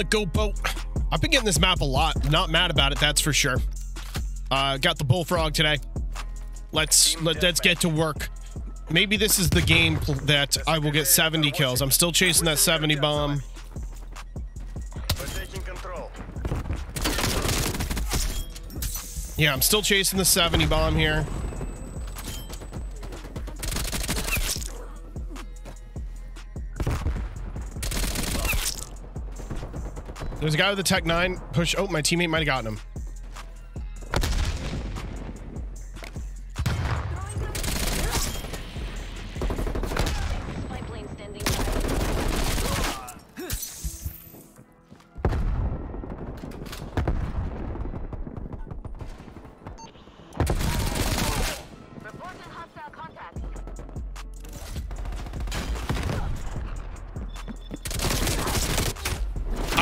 the go boat. I've been getting this map a lot. Not mad about it, that's for sure. Uh, got the bullfrog today. Let's let, let's get to work. Maybe this is the game that I will get 70 kills. I'm still chasing that 70 bomb. Yeah, I'm still chasing the 70 bomb here. There's a guy with a Tech 9. Push. Oh, my teammate might have gotten him.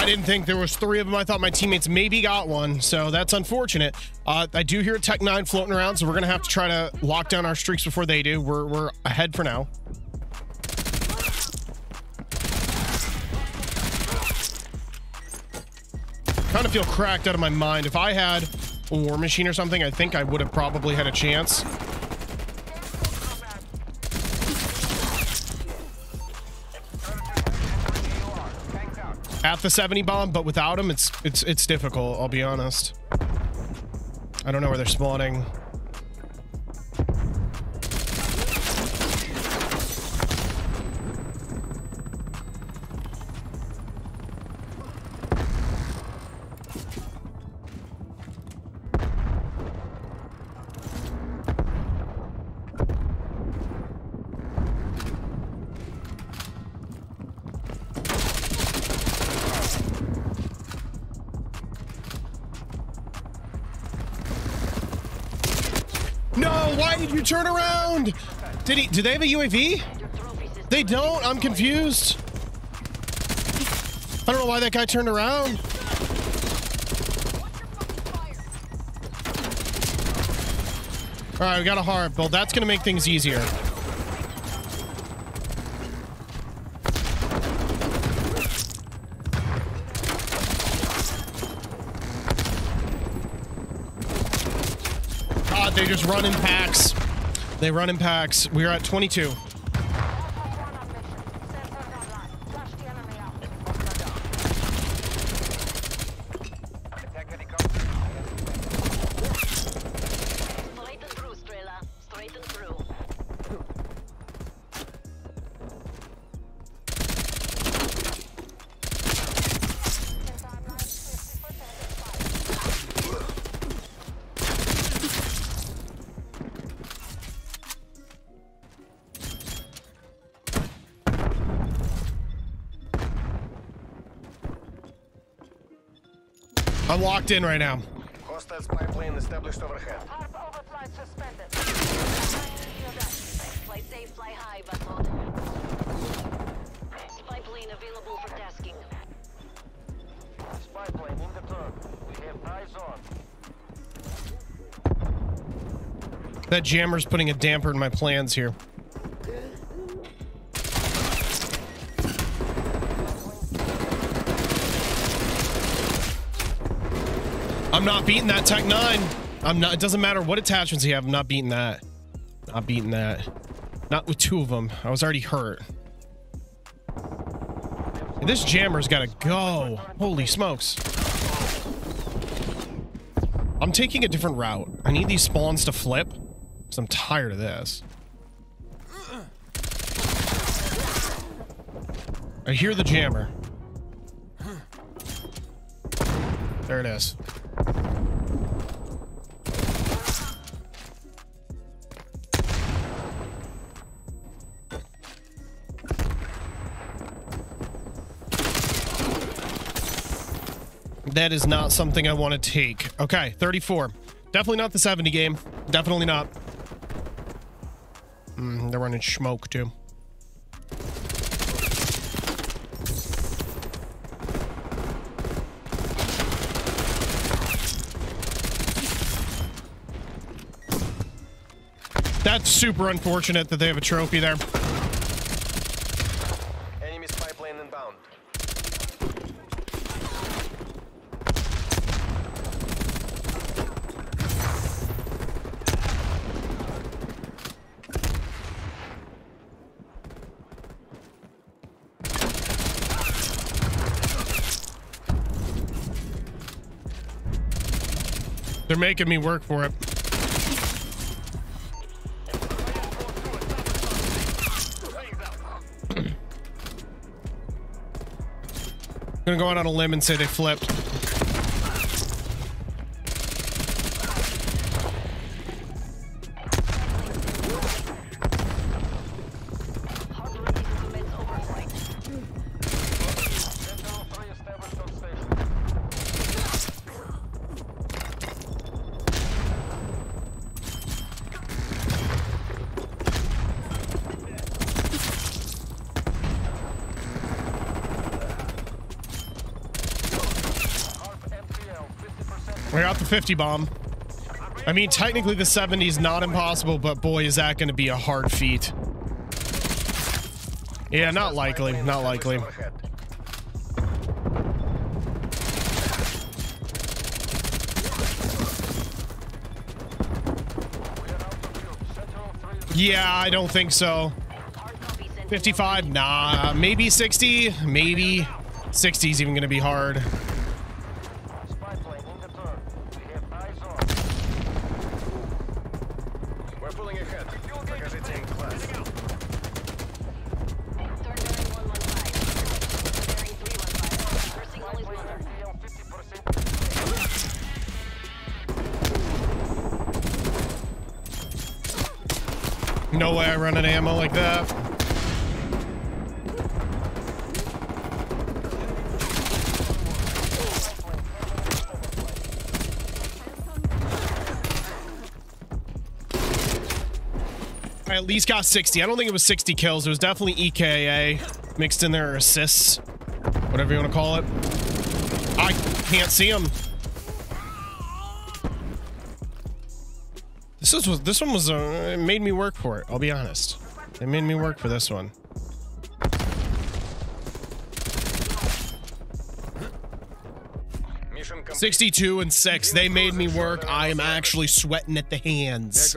Didn't think there was three of them. I thought my teammates maybe got one, so that's unfortunate. Uh, I do hear Tech 9 floating around, so we're to have to try to lock down our streaks before they do. We're, we're ahead for now. kind of feel cracked out of my mind. If I had a war machine or something, I think I would have probably had a chance. At the 70 bomb, but without him, it's it's it's difficult. I'll be honest. I don't know where they're spawning. Turn around? Did he? Do they have a UAV? They don't? I'm confused. I don't know why that guy turned around. All right, we got a hard build. That's to make things easier. They just run in packs. They run in packs. We're at 22. I'm locked in right now. Hostile spy plane established overhead. Fly safe, fly high, Spy plane available for tasking. Spy plane in the truck. We have eyes on. That jammer's putting a damper in my plans here. I'm not beating that Tech 9. I'm not, it doesn't matter what attachments you have. I'm not beating that. Not beating that. Not with two of them. I was already hurt. This jammer's got to go. Holy smokes. I'm taking a different route. I need these spawns to flip. Because I'm tired of this. I hear the jammer. There it is. That is not something I want to take. Okay, 34. Definitely not the 70 game. Definitely not. Mm, they're running smoke too. That's super unfortunate that they have a trophy there. Enemy spy plane inbound. They're making me work for it. Gonna go out on a limb and say they flipped. 50% I got the 50 bomb. I mean, technically the 70 is not impossible, but boy, is that going to be a hard feat. Yeah, not likely. Not likely. overhead. We are out of view. Sentinel 3 is Yeah, I don't think so. Hard copy, Sentinel. 55? Nah, maybe 60. Maybe 60 is even going to be hard. No way I run an ammo like that. I at least got 60. I don't think it was 60 kills. It was definitely EKIA mixed in there, or assists, whatever you want to call it. I can't see him. This was this one was uh, made me work for it. I'll be honest. It made me work for this one. 62 and 6. They made me work. I am actually sweating at the hands.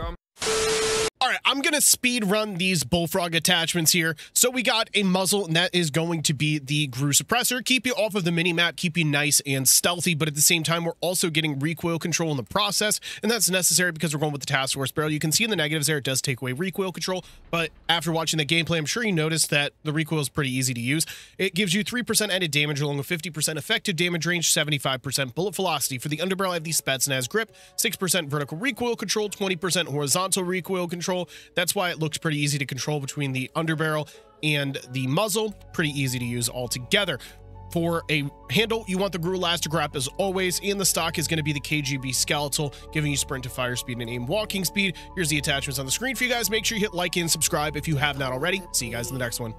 Right, I'm going to speed run these bullfrog attachments here. So we got a muzzle, and that is going to be the Gru Suppressor. Keep you off of the mini-map, keep you nice and stealthy, but at the same time, we're also getting recoil control in the process, and that's necessary because we're going with the Task Force barrel. You can see in the negatives there, it does take away recoil control, but after watching the gameplay, I'm sure you noticed that the recoil is pretty easy to use. It gives you 3% added damage along with 50% effective damage range, 75% bullet velocity. For the underbarrel, I have the Spetsnaz grip, 6% vertical recoil control, 20% horizontal recoil control. That's why it looks pretty easy to control between the underbarrel and the muzzle. Pretty easy to use altogether. For a handle, you want the Gru Grip as always, and the stock is going to be the KGB Skeletal, giving you sprint to fire speed and aim walking speed. Here's the attachments on the screen for you guys. Make sure you hit like and subscribe if you have not already. See you guys in the next one.